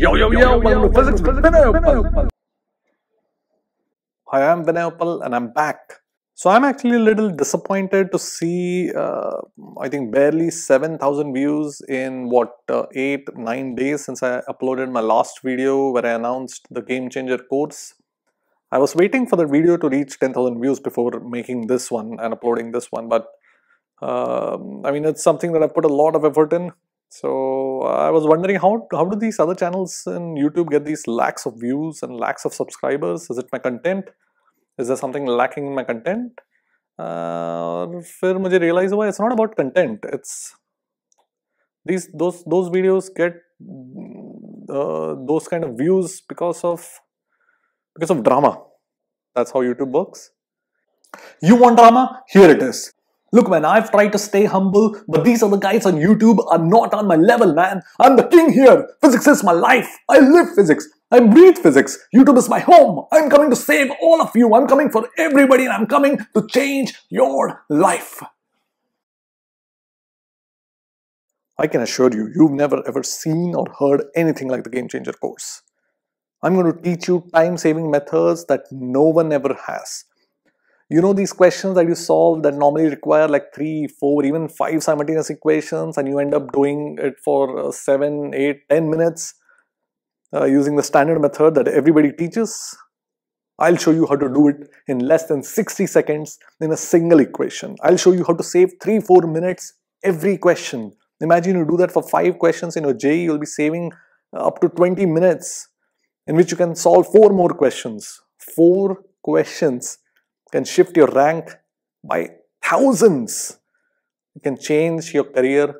Yo, yo, yo, to Physics with Vinay Uppal. Hi, I'm Vinay Uppal and I'm back. So I'm actually a little disappointed to see, uh, I think barely 7,000 views in what, uh, 8, 9 days since I uploaded my last video where I announced the Game Changer course. I was waiting for the video to reach 10,000 views before making this one and uploading this one, but um, I mean, it's something that I've put a lot of effort in. So I was wondering how how do these other channels in YouTube get these lakhs of views and lakhs of subscribers? Is it my content? Is there something lacking in my content? Uh, फिर मुझे realize हुआ it's not about content. It's these those those videos get uh, those kind of views because of because of drama. That's how YouTube works. You want drama? Here it is. Look, man, I've tried to stay humble, but these other guys on YouTube are not on my level, man. I'm the king here. Physics is my life. I live physics. I breathe physics. YouTube is my home. I'm coming to save all of you. I'm coming for everybody and I'm coming to change your life. I can assure you, you've never ever seen or heard anything like the Game Changer course. I'm going to teach you time saving methods that no one ever has. You know these questions that you solve that normally require like 3, 4, even 5 simultaneous equations and you end up doing it for uh, 7, eight ten minutes uh, using the standard method that everybody teaches? I'll show you how to do it in less than 60 seconds in a single equation. I'll show you how to save 3-4 minutes every question. Imagine you do that for 5 questions in your JEE, you'll be saving uh, up to 20 minutes in which you can solve 4 more questions. 4 questions can shift your rank by thousands. You can change your career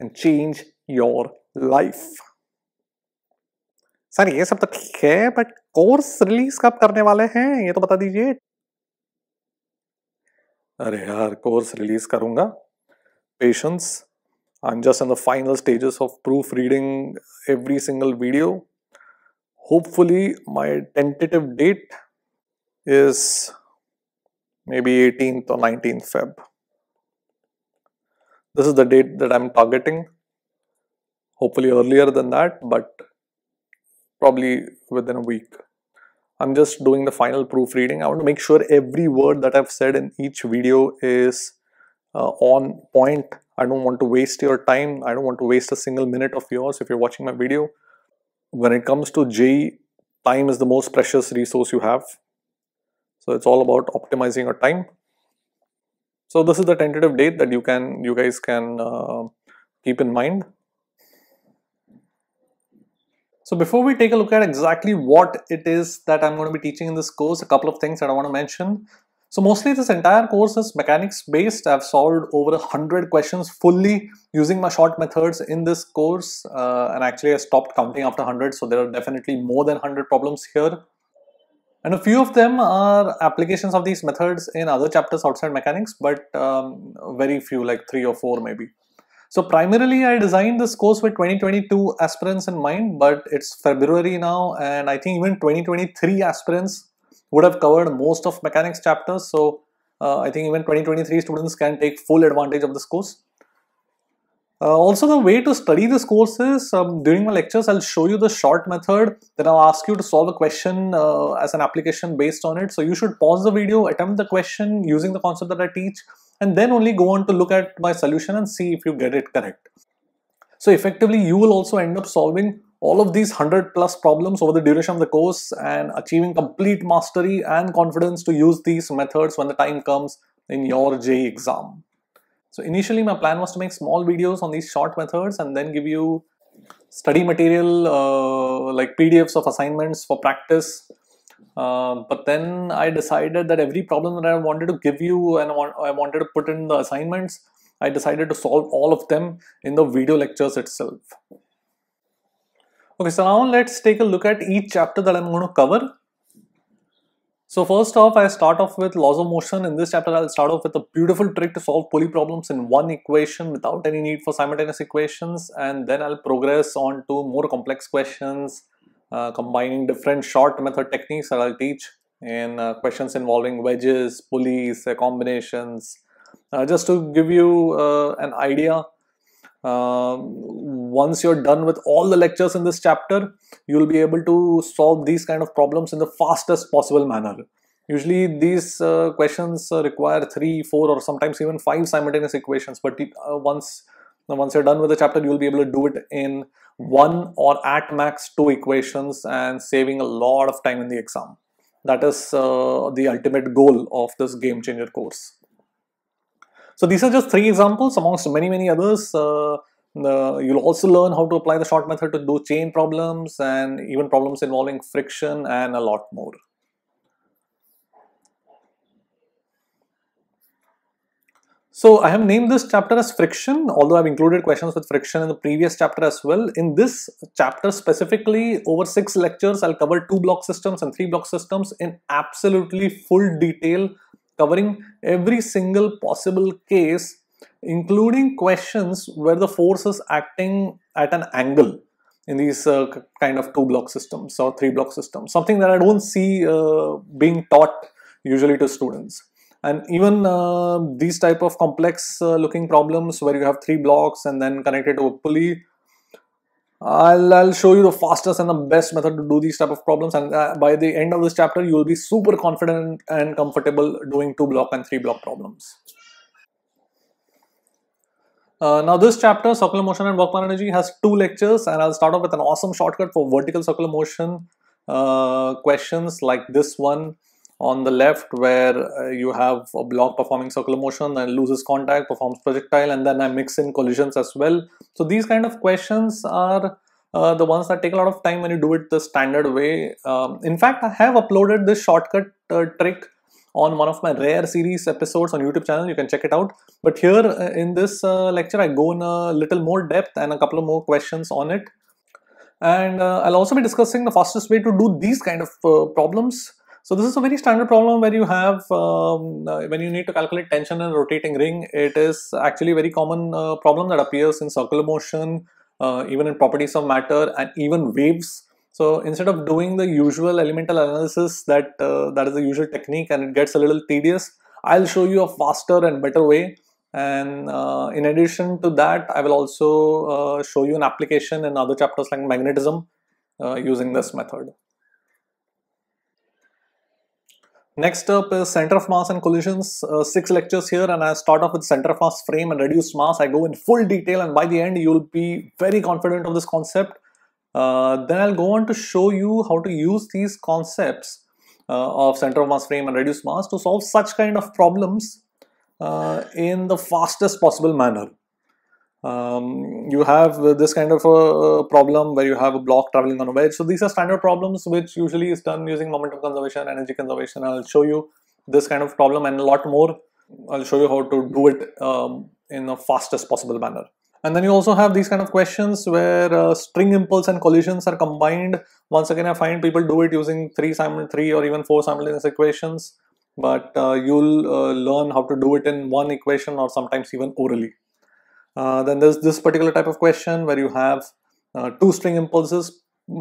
and change your life. Sir ये सब तो ठीक है but course release कब करने वाले हैं ये तो बता दीजिए अरे यार कोर्स रिलीज़ करूँगा patience I am just in the final stages of proofreading every single video hopefully my tentative date is maybe 18th or 19th Feb. This is the date that I'm targeting. Hopefully earlier than that, but probably within a week. I'm just doing the final proofreading. I want to make sure every word that I've said in each video is uh, on point. I don't want to waste your time. I don't want to waste a single minute of yours if you're watching my video. When it comes to JEE, time is the most precious resource you have. So it's all about optimizing your time. So this is the tentative date that you can, you guys can uh, keep in mind. So before we take a look at exactly what it is that I'm going to be teaching in this course, a couple of things that I want to mention. So mostly this entire course is mechanics based. I've solved over a hundred questions fully using my short methods in this course uh, and actually I stopped counting after 100 so there are definitely more than 100 problems here. And a few of them are applications of these methods in other chapters outside mechanics but um, very few like three or four maybe. So primarily I designed this course with 2022 aspirants in mind but it's February now and I think even 2023 aspirants would have covered most of mechanics chapters. So uh, I think even 2023 students can take full advantage of this course. Uh, also, the way to study this course is um, during my lectures, I'll show you the short method. Then I'll ask you to solve a question uh, as an application based on it. So you should pause the video, attempt the question using the concept that I teach, and then only go on to look at my solution and see if you get it correct. So effectively, you will also end up solving all of these 100 plus problems over the duration of the course and achieving complete mastery and confidence to use these methods when the time comes in your JEE exam. So initially my plan was to make small videos on these short methods and then give you study material uh, like PDFs of assignments for practice. Uh, but then I decided that every problem that I wanted to give you and I wanted to put in the assignments, I decided to solve all of them in the video lectures itself. Okay, so now let's take a look at each chapter that I'm going to cover. So first off, I start off with laws of motion. In this chapter, I'll start off with a beautiful trick to solve pulley problems in one equation without any need for simultaneous equations. And then I'll progress on to more complex questions, uh, combining different short method techniques that I'll teach in uh, questions involving wedges, pulleys, uh, combinations, uh, just to give you uh, an idea Um, once you're done with all the lectures in this chapter, you'll be able to solve these kind of problems in the fastest possible manner. Usually these uh, questions uh, require three, four or sometimes even five simultaneous equations but uh, once, once you're done with the chapter you'll be able to do it in one or at max two equations and saving a lot of time in the exam. That is uh, the ultimate goal of this game changer course. So these are just three examples amongst many, many others. Uh, you'll also learn how to apply the short method to do chain problems and even problems involving friction and a lot more. So I have named this chapter as friction, although I've included questions with friction in the previous chapter as well. In this chapter specifically, over six lectures, I'll cover two block systems and three block systems in absolutely full detail covering every single possible case including questions where the force is acting at an angle in these uh, kind of two block systems or three block systems something that i don't see uh, being taught usually to students. And even uh, these type of complex uh, looking problems where you have three blocks and then connected to a pulley I'll, I'll show you the fastest and the best method to do these type of problems and uh, by the end of this chapter you will be super confident and comfortable doing two block and three block problems. Uh, now this chapter circular motion and work energy has two lectures and I'll start off with an awesome shortcut for vertical circular motion uh, questions like this one on the left where uh, you have a block performing circular motion and loses contact, performs projectile and then I mix in collisions as well. So these kind of questions are uh, the ones that take a lot of time when you do it the standard way. Um, in fact, I have uploaded this shortcut uh, trick on one of my rare series episodes on YouTube channel. You can check it out. But here uh, in this uh, lecture, I go in a little more depth and a couple of more questions on it. And uh, I'll also be discussing the fastest way to do these kind of problems so this is a very standard problem where you have, um, uh, when you need to calculate tension in a rotating ring, it is actually a very common uh, problem that appears in circular motion, uh, even in properties of matter and even waves. So instead of doing the usual elemental analysis that uh, that is the usual technique and it gets a little tedious, I'll show you a faster and better way. And uh, in addition to that, I will also uh, show you an application in other chapters like magnetism using this method. Next up is center of mass and collisions, uh, six lectures here and I start off with center of mass frame and reduced mass. I go in full detail and by the end you'll be very confident of this concept. Uh, then I'll go on to show you how to use these concepts uh, of center of mass frame and reduced mass to solve such kind of problems uh, in the fastest possible manner um, you have this kind of a problem where you have a block traveling on a wedge. So these are standard problems which usually is done using momentum conservation, energy conservation. I'll show you this kind of problem and a lot more. I'll show you how to do it um, in the fastest possible manner. And then you also have these kind of questions where uh, string impulse and collisions are combined. Once again, I find people do it using three, three or even four simultaneous equations, but uh, you'll uh, learn how to do it in one equation or sometimes even orally. Uh, then there's this particular type of question where you have uh, two string impulses.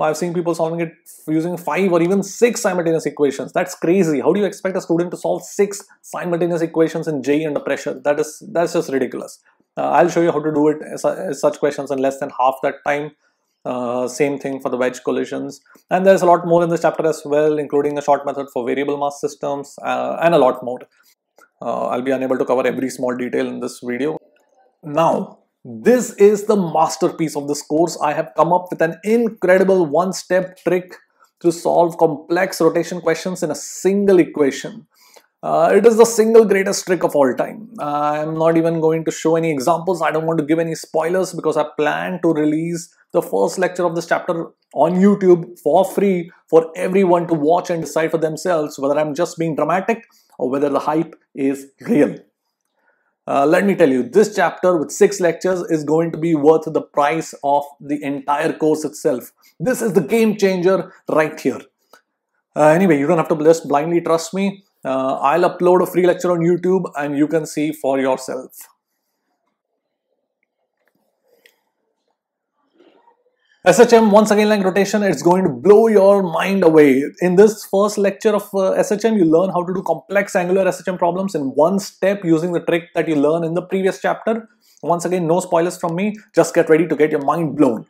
I've seen people solving it using five or even six simultaneous equations. That's crazy. How do you expect a student to solve six simultaneous equations in JEE under pressure? That is that's just ridiculous. Uh, I'll show you how to do it as, as such questions in less than half that time. Uh, same thing for the wedge collisions and there's a lot more in this chapter as well including a short method for variable mass systems uh, and a lot more uh, I'll be unable to cover every small detail in this video now, this is the masterpiece of this course. I have come up with an incredible one-step trick to solve complex rotation questions in a single equation. Uh, it is the single greatest trick of all time. I am not even going to show any examples. I don't want to give any spoilers because I plan to release the first lecture of this chapter on YouTube for free for everyone to watch and decide for themselves whether I'm just being dramatic or whether the hype is real. Uh, let me tell you, this chapter with six lectures is going to be worth the price of the entire course itself. This is the game changer right here. Uh, anyway, you don't have to just blindly trust me. Uh, I'll upload a free lecture on YouTube and you can see for yourself. SHM, once again like rotation, it's going to blow your mind away. In this first lecture of uh, SHM, you learn how to do complex angular SHM problems in one step using the trick that you learned in the previous chapter. Once again, no spoilers from me, just get ready to get your mind blown.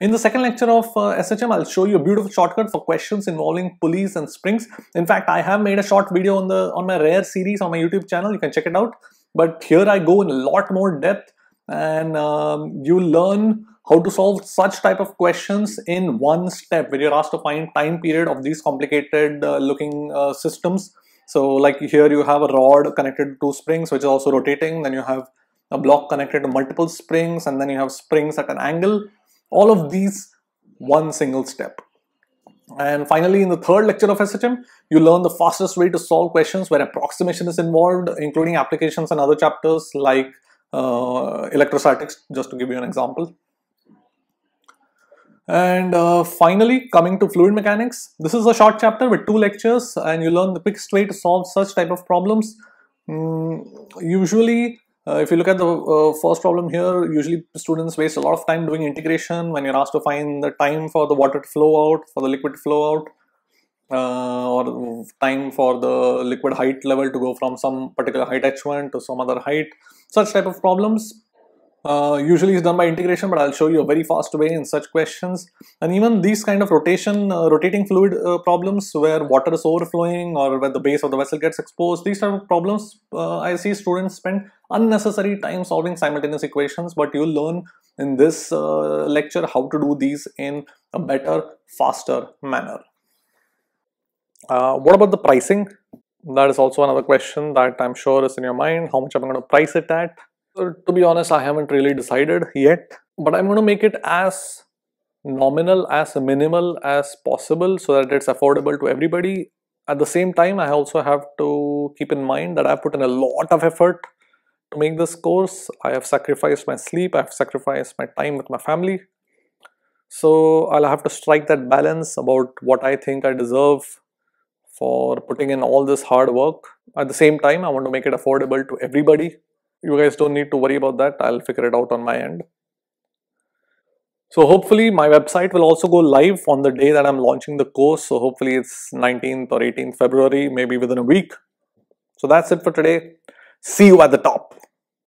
In the second lecture of uh, SHM, I'll show you a beautiful shortcut for questions involving pulleys and springs. In fact, I have made a short video on the on my rare series on my YouTube channel. You can check it out. But here I go in a lot more depth and um, you learn how to solve such type of questions in one step. Where you're asked to find time period of these complicated uh, looking uh, systems. So like here you have a rod connected to springs which is also rotating. Then you have a block connected to multiple springs and then you have springs at an angle. All of these one single step. And finally in the third lecture of SHM you learn the fastest way to solve questions where approximation is involved including applications and other chapters like uh, electrostatics just to give you an example and uh, finally, coming to fluid mechanics, this is a short chapter with two lectures and you learn the quickest way to solve such type of problems. Mm, usually, uh, if you look at the uh, first problem here, usually students waste a lot of time doing integration when you're asked to find the time for the water to flow out, for the liquid to flow out, uh, or time for the liquid height level to go from some particular height h1 to some other height. Such type of problems uh, usually it's done by integration but I'll show you a very fast way in such questions and even these kind of rotation uh, rotating fluid uh, problems where water is overflowing or where the base of the vessel gets exposed these type of problems uh, I see students spend unnecessary time solving simultaneous equations but you'll learn in this uh, lecture how to do these in a better faster manner. What about the pricing? That is also another question that I'm sure is in your mind. How much am I going to price it at? To be honest, I haven't really decided yet, but I'm going to make it as nominal, as minimal as possible so that it's affordable to everybody. At the same time, I also have to keep in mind that I've put in a lot of effort to make this course. I have sacrificed my sleep, I've sacrificed my time with my family. So I'll have to strike that balance about what I think I deserve for putting in all this hard work. At the same time, I want to make it affordable to everybody you guys don't need to worry about that. I'll figure it out on my end. So hopefully my website will also go live on the day that i'm launching the course. So hopefully it's 19th or 18th february maybe within a week. So that's it for today. See you at the top